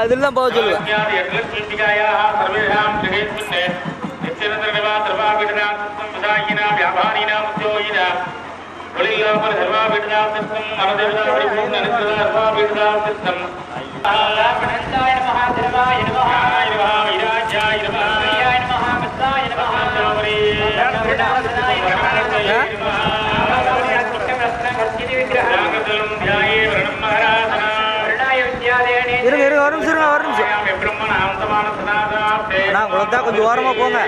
வருவாங்க அதில் தான் போக சொல்லுவேன் இருங்க இருங்க நான் உழந்தாக்கு துவாரமாக போங்க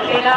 ृष्णा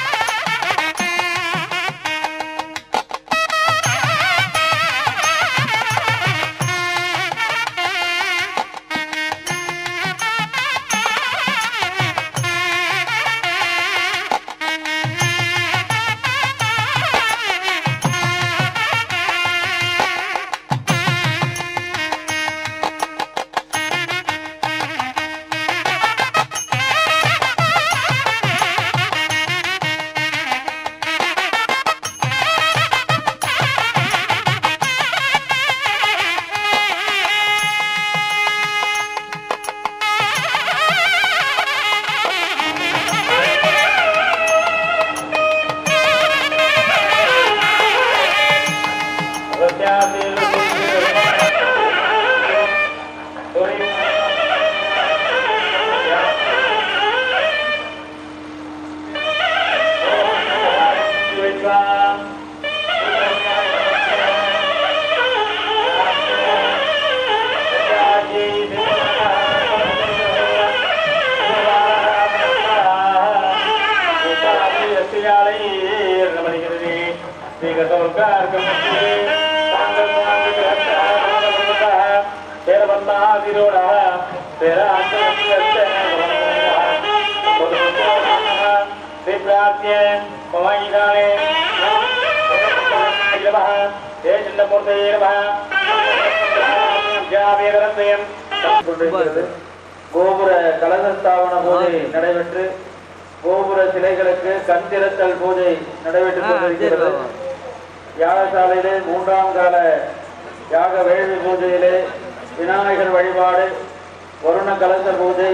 நடைபெற்று கோபுர சிலைகளுக்கு கண் திறத்தல் பூஜை நடைபெற்றுக் கொண்டிருக்கிறது. யாகசாலையிலே மூன்றாம் கால யாக வேள்வி பூஜையிலே விநாயகர் வழிபாடு வருண கலச பூஜை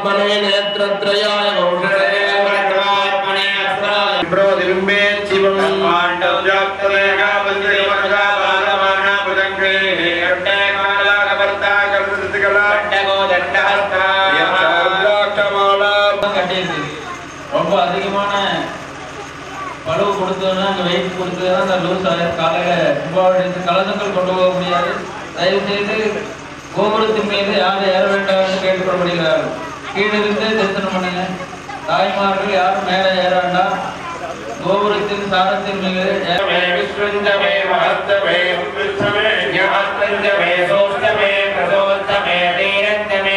பரமாத்மனே நேத்திரத்ரயாய வௌஷணே பரமாத்மனே அஸ்வராய பிரதிபிம்பே சிவம் பாண்டவ ஜாக்தலேகா பஞ்சே மகா பாலமானா புதங்கே அட்டே காலாக வர்த்தா கருதிகலா அட்டகோ தண்டஹஸ்தா கட்டேசி ரொம்ப அதிகமான பழுவு கொடுத்ததுன்னா அங்கே வெயிட் கொடுத்ததுன்னா அந்த லூஸ் ஆயிரம் காலையில் கும்பாவளித்து கலசங்கள் கொண்டு போக முடியாது தயவு செய்து கோபுரத்தின் மீது யாரும் ஏற வேண்டாம் என்று கேட்டுக்கொள்ளப்படுகிறார்கள் கீழிருந்து தரிசனம் பண்ணுங்க. தாய்மார்கள் யாரும் மேலே ஏற வேண்டாம். கோபுரத்தின் சாரத்தின் மீது விஸ்வந்தமே மகத்தமே விஸ்வமே ஞானந்தமே சோஷ்டமே பிரசோத்தமே நீரந்தமே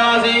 ी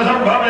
Mazambame.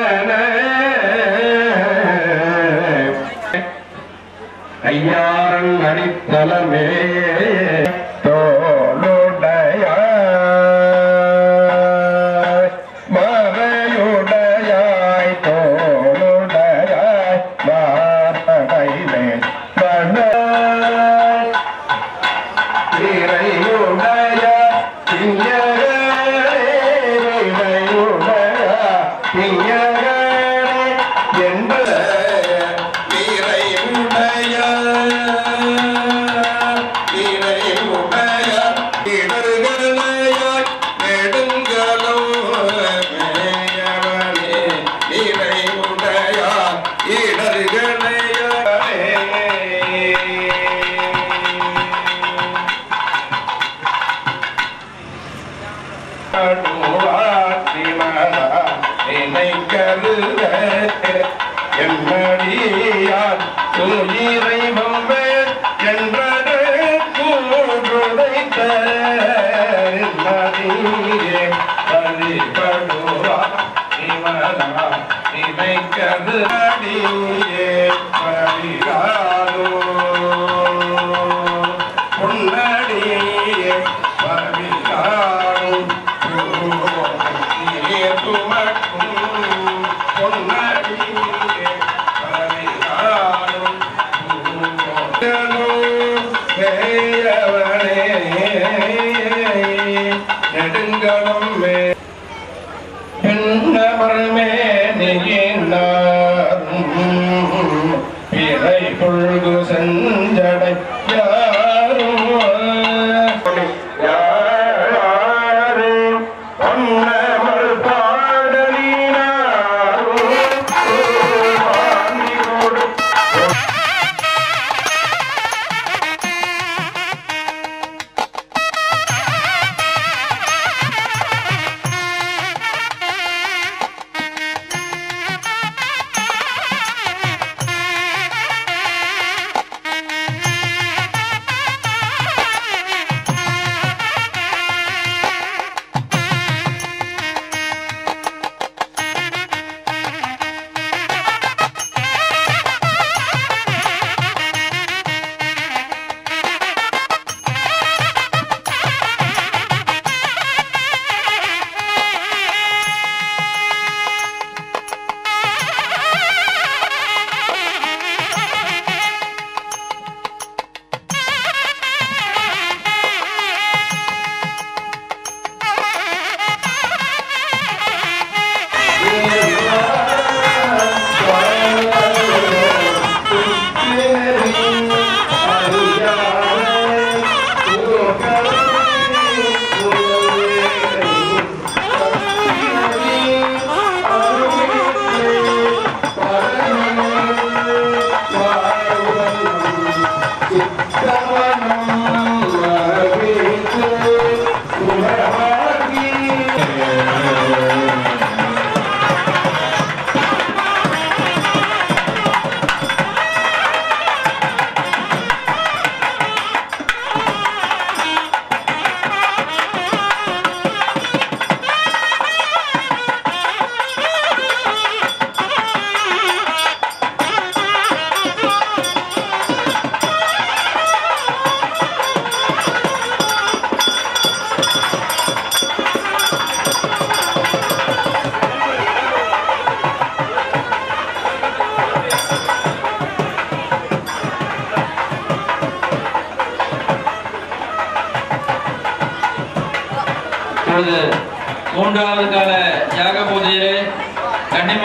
ஐயாரங் அடித்தலமே Bravo.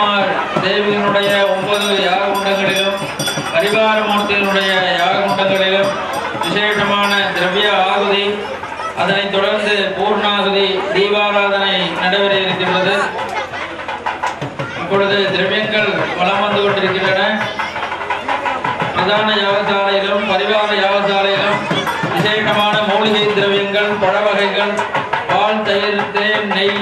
கன்னிமார் தேவியினுடைய ஒன்பது யாக குண்டங்களிலும் பரிவார யாக குண்டங்களிலும் விசேஷமான திரவிய ஆகுதி அதனைத் தொடர்ந்து பூர்ணாகுதி தீபாராதனை நடைபெற இருக்கின்றது. இப்பொழுது திரவியங்கள் வளம் வந்து கொண்டிருக்கின்றன. பிரதான யாகசாலையிலும் பரிவார யாகசாலையிலும் விசேஷமான மூலிகை திரவியங்கள் பழ வகைகள் பால் தயிர் தேன் நெய்